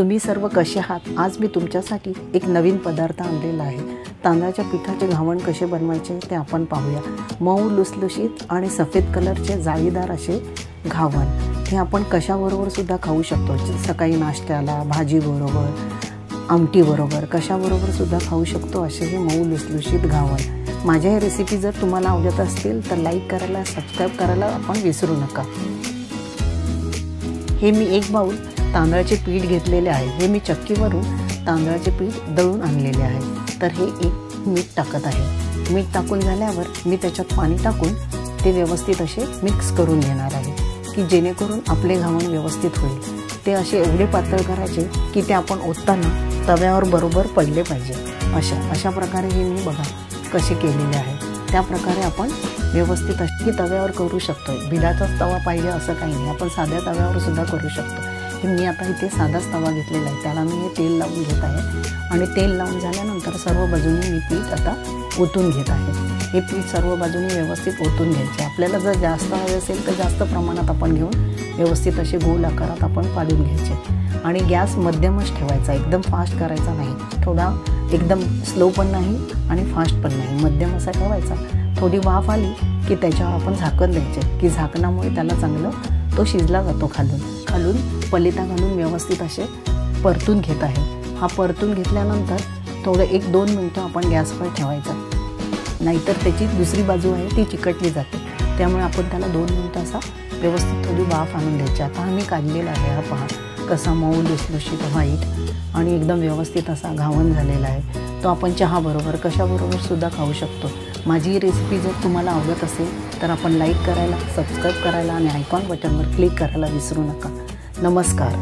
तुम्ही सर्व कसे आहात? आज मी तुमच्यासाठी एक नवीन पदार्थ आणलेला आहे. तांदळाच्या पिठाचे घावण कसे बनवायचे ते आपण पाहूया. मऊ लुसलुशीत आणि सफेद कलरचे जाळीदार असे घावण. हे आपण कशाबरोबर सुद्धा खाऊ शकतो? सकाळी नाश्त्याला भाजीबरोबर आमटीबरोबर कशाबरोबर सुद्धा खाऊ शकतो असे हे मऊ लुसलुशीत घावण. माझ्या हे रेसिपी जर तुम्हाला आवडत असतील तर लाईक करायला सबस्क्राईब करायला आपण विसरू नका. हे मी एक बाऊल तांदळाचे पीठ घेतलेले आहे. हे मी चक्कीवरून तांदळाचे पीठ दळून आणलेले आहे. तर हे एक मीठ टाकत आहे. मीठ टाकून झाल्यावर मी त्याच्यात पाणी टाकून ते व्यवस्थित असे मिक्स करून घेणार आहे की जेणेकरून आपले घावण व्यवस्थित होईल. ते असे एवढे पातळ करायचे की ते आपण ओतताना तव्यावर बरोबर पडले पाहिजे. अशा अशा प्रकारे हे मी बघा कसे केलेले आहे. त्या प्रकारे आपण व्यवस्थित अशी तव्यावर करू शकतो बिलाचाच तवा पाहिजे असं काही नाही. आपण साध्या तव्यावर सुद्धा करू शकतो. हे मी आता इथे साधाच तवा घेतलेला आहे. त्याला मी हे तेल लावून घेत आहे. आणि तेल लावून झाल्यानंतर सर्व बाजूने मी पीठ आता ओतून घेत आहे. हे पीठ सर्व बाजूने व्यवस्थित ओतून घ्यायचे. आपल्याला जर जास्त हवे असेल तर जास्त प्रमाणात आपण घेऊन व्यवस्थित असे गोल आकारात आपण पाडून घ्यायचे. आणि गॅस मध्यमच ठेवायचा. एकदम फास्ट करायचा नाही. थोडा एकदम स्लो पण नाही आणि फास्ट पण नाही. मध्यम असा ठेवायचा. थोडी वाफ आली की त्याच्यावर आपण झाकण द्यायचे. की झाकणामुळे त्याला चांगलं तो शिजला जातो खालून? खालून पलिता घालून व्यवस्थित असे परतून घेत आहे. हा परतून घेतल्यानंतर थोडं एक दोन मिनटं आपण गॅसवर ठेवायचा. नाहीतर त्याची दुसरी बाजू आहे ती चिकटली जाते. त्यामुळे आपण त्याला दोन मिनटं असा व्यवस्थित थोडी वाफ आणून द्यायची. आता आम्ही काढलेला आहे हा पहा कसा मऊ लुसलुशीत व्हाईट आणि एकदम व्यवस्थित असा घावण झालेला आहे. तो आपण चहाबरोबर कशाबरोबर सुद्धा खाऊ शकतो. माझी रेसिपी जर तुम्हाला आवडत असेल तर आपण लाईक करायला सबस्क्राईब करायला आणि आयकॉन बटनवर क्लिक करायला विसरू नका. नमस्कार.